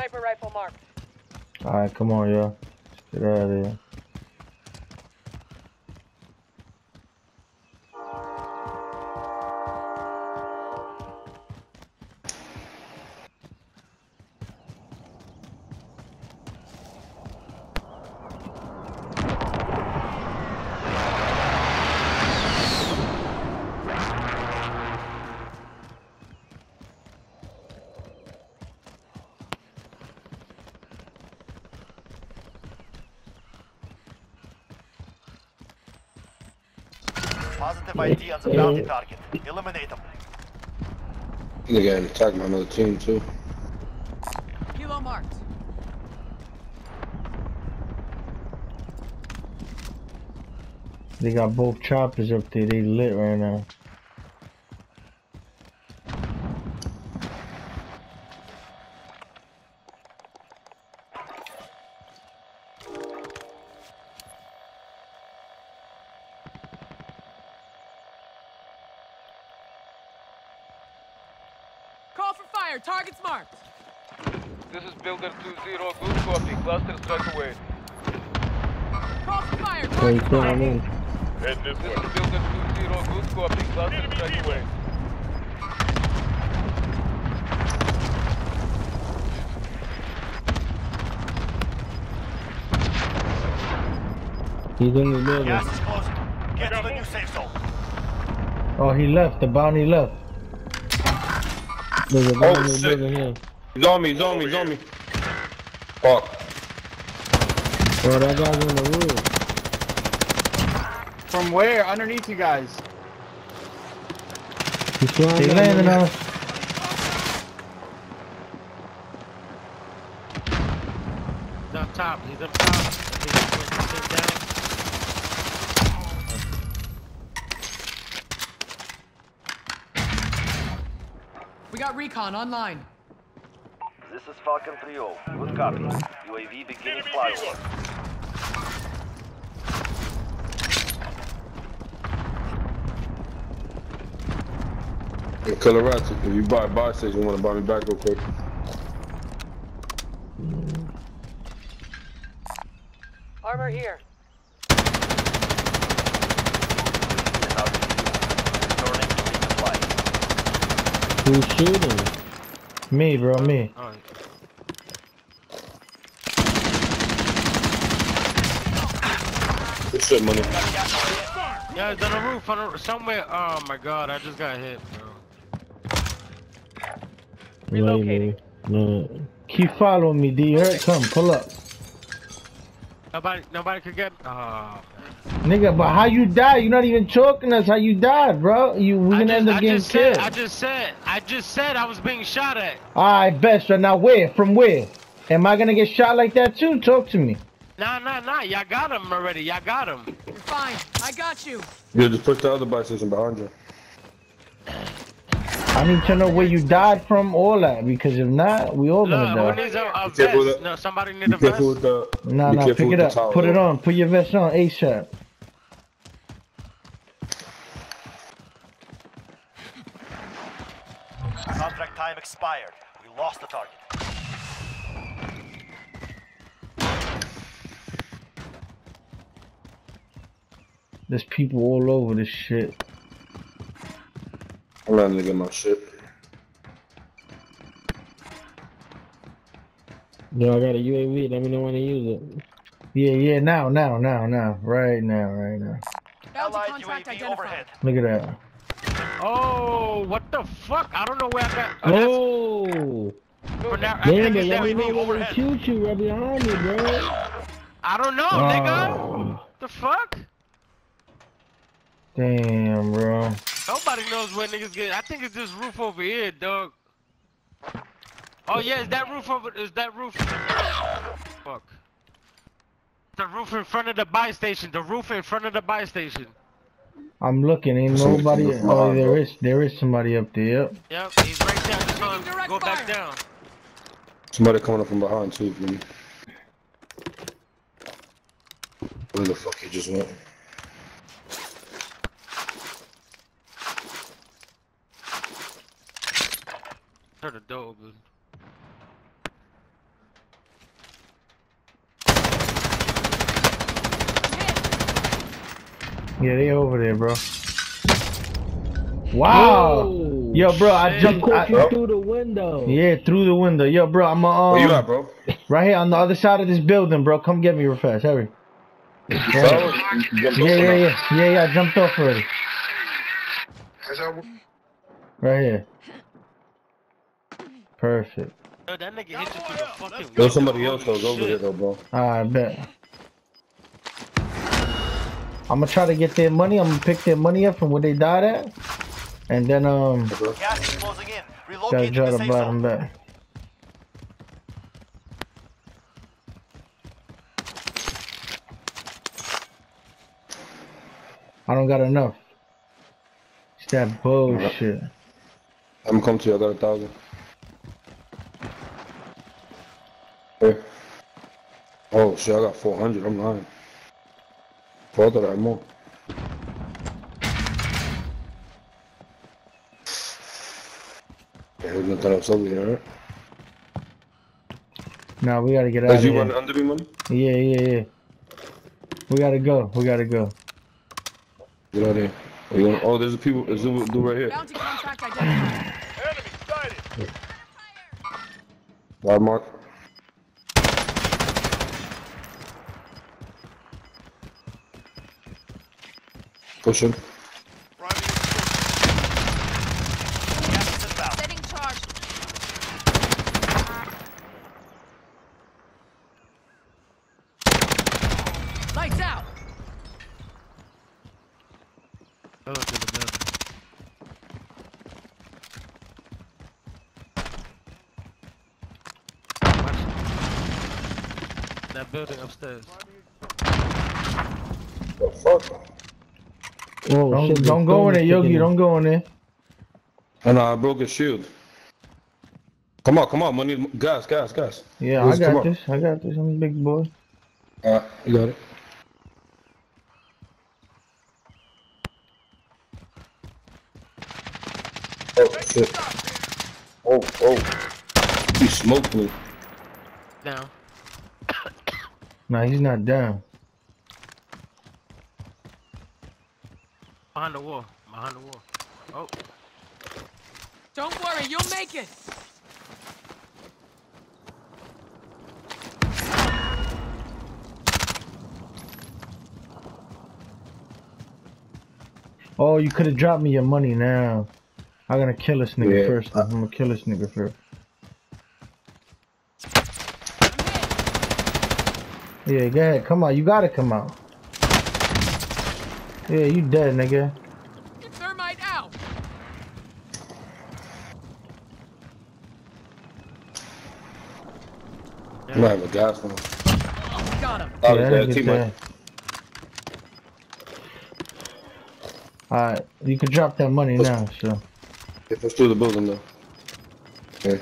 Sniper rifle marked. Alright, come on, y'all. Get out of there. Positive ID on the bounty target. Eliminate them. They got attacked by another team too. Kilo marked. They got both choppers up there. They lit right now. Fire. Targets marked. This is Builder 2-0, good copy. Cluster strike away. Call fire. Hey, Targets come marked. in. This is Builder 2-0, good copy. Cluster strike away. He's in the building. Gas is closing. Get to the new safe zone. Oh, he left. The bounty left. There's a guy Oh, in the shit. building here. He's on me, he's on me, he's on me. Fuck. Oh, that guy's on the roof. From where? Underneath you guys. He's flying He landing on us. He's up top. He's up top. Got recon online. This is Falcon 3-0. Good copy. UAV beginning flyover. In Colorado, if you buy a buy station, you wanna buy me back real quick. Armor here. Who's shooting? Me, bro, me. Good shit, money. yeah, it's on the roof, on the, somewhere. Oh my god, I just got hit, bro. Relocating. No. Keep following me, D. Hurt, come, pull up. Nobody, nobody could get. Oh, Nigga, but how you die? You're not even choking us. How you died, bro? You we I gonna end up I getting just said, killed. I just said, I just said I was being shot at. Alright, best. So now where? From where? Am I gonna get shot like that too? Talk to me. Nah, nah, nah. Y'all got him already. Y'all got him. You're fine. I got you. Yeah, just push the other buy station behind you. I need to know where you died from, all that, because if not, we all gonna Look, who die. needs a, a Be vest? with No, somebody need Be a vest. the. Nah, be nah, pick it up. towel, Put it on. Put your vest on ASAP. Contract time expired. We lost the target. There's people all over this shit. I'm letting to get my shit. Yo, I got a UAV. Let me know when to use it. Yeah, yeah, now, now, now, now. Right now, right now. Bounty Allied contract UAV identified. overhead. Look at that. Oh, what the fuck? I don't know where I got. Oh, Oh! now, I Damn think it, it's let me that know roof when to shoot you right behind me, bro. I don't know, nigga. Oh, The fuck? Damn, bro. Nobody knows where niggas get. I think it's this roof over here, dog. Oh yeah, is that roof over? Is that roof? Fuck. The roof in front of the buy station. The roof in front of the buy station. I'm looking. Ain't Somebody nobody. Oh, behind, there bro. is. There is somebody up there. Yep. Yep, he's right there. Just gonna direct go back down. Somebody coming up from behind too, for me. Where the fuck he just went? Turn the door open. Yeah, they over there, bro. Wow. Whoa, Yo, bro, I jumped I, through the window. Yeah, through the window. Yo, bro, I'm um, Where you um, at, bro? Right here on the other side of this building, bro. Come get me real fast. Hurry. Yeah, yeah, yeah, yeah, yeah, yeah. I jumped off already. Right here. Perfect. Yo, that nigga hit you through the fucking There's somebody else that was over here though, bro. I bet. I'm gonna try to get their money. I'm gonna pick their money up from where they died at, and then um, Gas is closing in. gotta Relocate to try the to safe buy them back. I don't got enough. It's that bullshit. I'm gonna come to you. I got a thousand. Hey. Oh shit, I got 400. I'm lying. Oh, I thought I had more. Yeah, there's nothing else over here, right? Now we gotta get out As of you here. running under me, money? Yeah, yeah, yeah. We gotta go. We gotta go. Get out of here. Oh, you wanna- oh, there's a people. There's a dude right here. Bounty contract identified. Enemy sighted. Right, Mark. Push him. Gas is inbound. Setting charge. Lights out. Go to the building. That building upstairs. The fuck? Oh, Don't, shit, don't go in phone there, is Yogi. Don't go oh, in there. And I broke his shield. Come on, come on, money. Gas, gas, gas. Yeah, Yes, I come got on. this. I got this. I'm a big boy. Alright, you got it. Oh shit. Oh, oh. He smoked me. Down. Nah, he's not down. Behind the wall. Behind the wall. Oh. Don't worry, you'll make it. Oh, you could have dropped me your money now. I'm gonna kill this nigga Yeah, first. I- I'm gonna kill this nigga first. Yeah, go ahead. Come on. You gotta come out. Yeah, you dead, nigga. Get Thermite out. I might have a gas one. Got him. Oh, yeah, yeah, that teammate. dead. Alright, you can drop that money now, so. Yeah, push through the building though. Okay.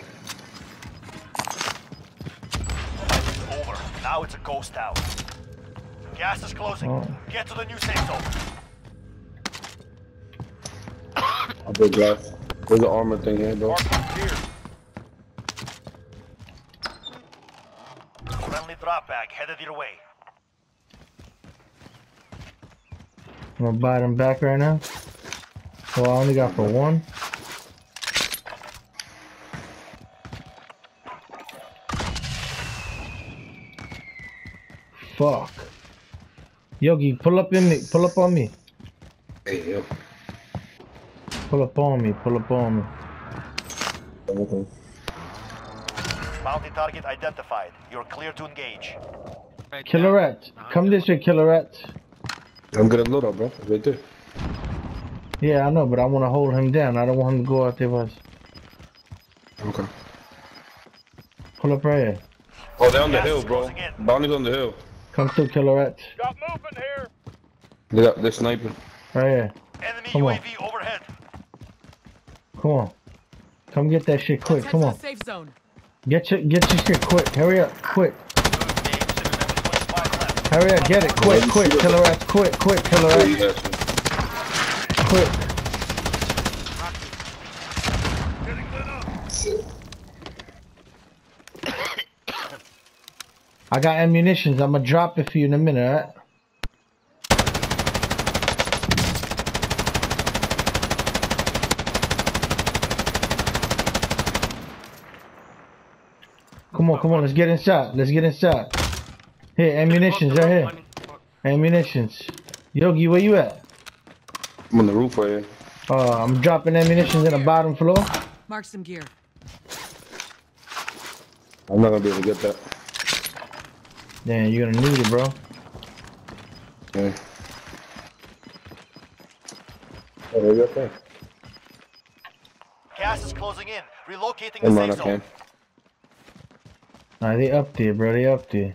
Over. Now it's a ghost town. Gas is closing. Oh. Get to the new safe zone. I'll glass. There's an armor thing here, bro. Friendly drop bag headed your way. I'm gonna buy them back right now. Well, I only got for one. Fuck. Yogi, pull up in me. Pull up on me. Hey, yo. Pull up on me. Pull up on me. Okay. Bounty target identified. You're clear to engage. Right Killer Come this way, Killer Rat. I'm gonna load up, bro. Right there. Yeah, I know, but I want to hold him down. I don't want him to go out there with us. Okay. Pull up right here. Oh, they're on the Gas hill, bro. closing in. Bounty's on the hill. Come through, Killer Rat. Got movement here. They got, they're sniping. Right here. Enemy Come on. UAV overhead. Come on. Come get that shit quick. Come on. safe zone. Get your get your shit quick. Hurry up. Quick. Hurry up. Get it. Quick. Quick. Killer ass, Quick. Quick. Killer Rat. you got you. Quick. I got ammunitions. I'm gonna drop it for you in a minute, alright? Come on, come on, let's get inside. Let's get inside. Here, ammunitions right here. Ammunitions. Yogi, where you at? I'm on the roof right here. Uh, I'm dropping ammunitions in the bottom floor. Mark some gear. I'm not gonna be able to get that. Damn, you're gonna need it, bro. Okay. Oh, there you go. Gas is closing in. Relocating Never the safe zone. can. Nah, they up there, bro. They up there.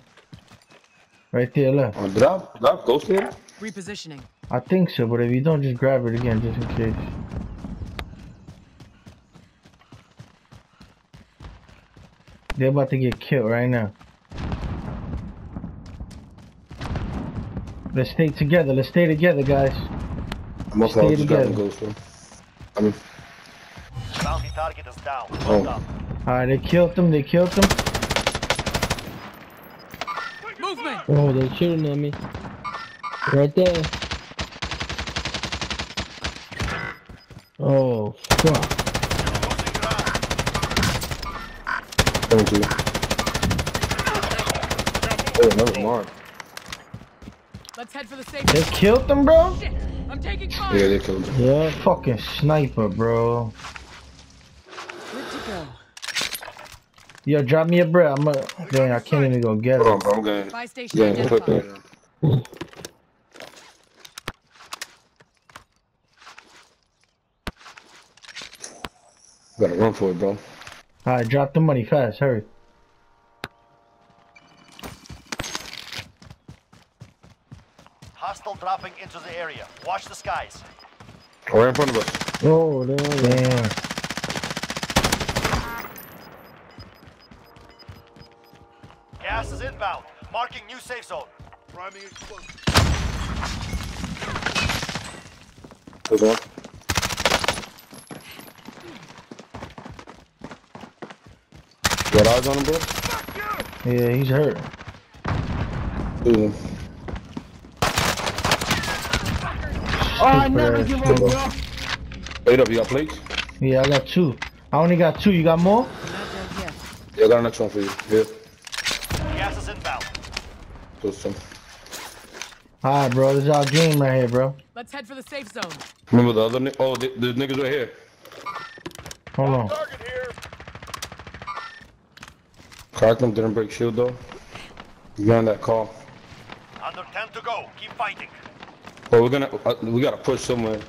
Right there, left. Oh, did I, did I ghost here? Repositioning. I think so, but if you don't, just grab it again, just in case. They're about to get killed right now. Let's stay together. Let's stay together, guys. I'm also Stay just grabbing together. ghost bro. I mean, Bounty target is down. Oh. Well. All right, they killed them. They killed them. Movement! Oh, they're shooting at me. Right there. Oh, fuck. Losing ground. coming to you. Oh, another mark. Let's head for the safe They killed them, bro. Shit! I'm taking fire! Yeah, they killed him. Yeah. Fucking sniper, bro. Good to go. Yo, drop me a bread. I'm a. Dang, I can't even go get Hold on, it. bro. I'm good. Buy station Yeah, identified. clip it. Gotta run for it, bro. All right, drop the money fast. Hurry. Hostile dropping into the area. Watch the skies. Oh, right in front of us. Oh, there. there. Damn. Gas is inbound. Marking new safe zone. Hold on. Got eyes on him, bro? Yeah, he's hurt. Ooh. Oh, I never ass give up, bro. Wait up, you got plates? Yeah, I got two. I only got two. You got more? Not dead yet. Yeah, I got an next one for you. Here. Gas is inbound. Close some. All right, bro. This is our game right here, bro. Let's head for the safe zone. Remember the other ni- Oh, th- there's niggas right here. Hold on. Cracked them, didn't break shield though. You got on that call. Under 10 to go. Keep fighting. Well, we're gonna, uh, we gotta push somewhere.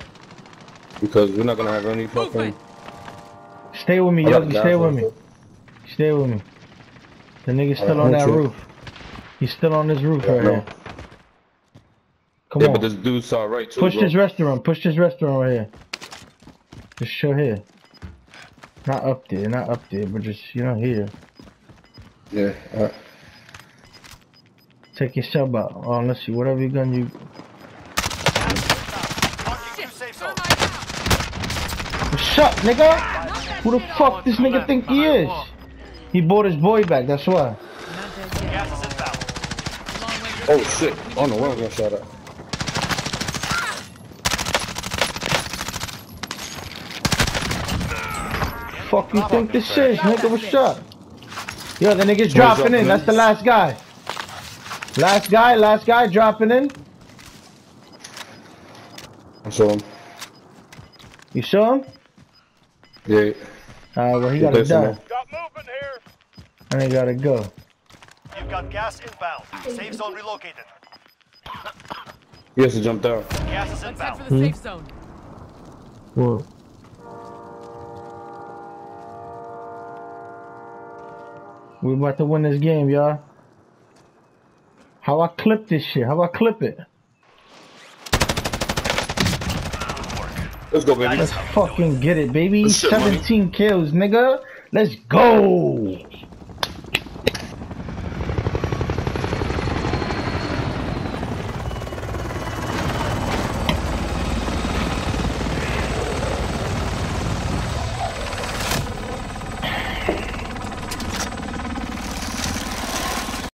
Because we're not gonna have any fucking. Stay with me, I Yogi. Stay with me. Stay with me. The nigga's still on that okay. roof. He's still on this roof Yeah, right no. here. Come Yeah, on. but this dude saw right too. Push bro. this restaurant. Push this restaurant right here. Just show here. Not up there. Not up there, but just, you know, here. Yeah, alright. Take your sub out. Oh, let's see. Whatever gun you. Marking new safe zone. Thermite out! Shut, nigga! Who the fuck this nigga think he is? He bought his boy back. That's why. Not dead yet. Gas is inbound. Long way to Oh shit. Oh no, where I'm gonna shot at. Fuck you think this is, nigga? What's up? Yo, the nigga's Somebody's dropping in. dropping That's the last guy. Last guy, last guy dropping in. I saw him. You saw him? Yeah. Uh, well, he He gotta played die. somewhere. Got movement here. And he gotta go. You've got gas inbound. Safe zone relocated. He has to jump down. Gas is Let's head inbound. for the safe zone. Whoa. We about to win this game, y'all. How I clip this shit? How I clip it? Let's go, baby. Let's fucking get it, baby. Good shit, money. 17 kills, nigga. Let's go.